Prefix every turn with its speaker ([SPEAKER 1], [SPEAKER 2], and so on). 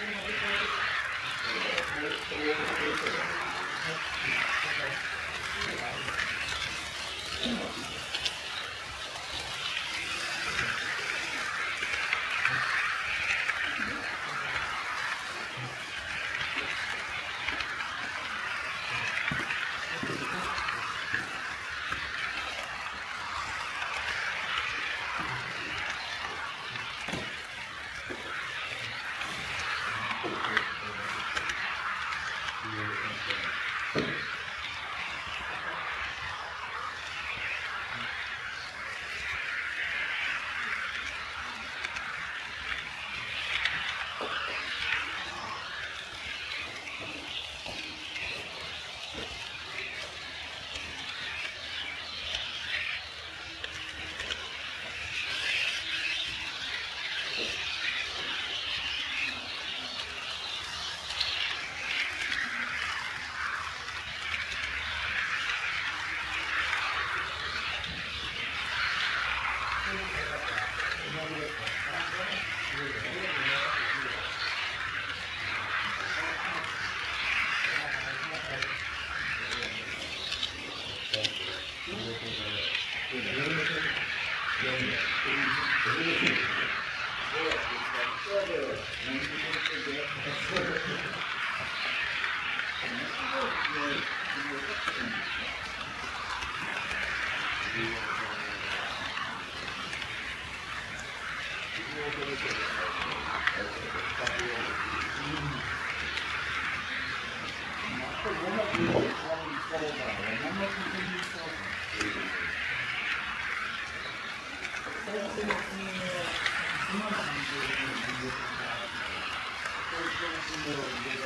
[SPEAKER 1] Thank you.
[SPEAKER 2] Thank you.
[SPEAKER 3] じで、
[SPEAKER 1] Thank
[SPEAKER 3] you.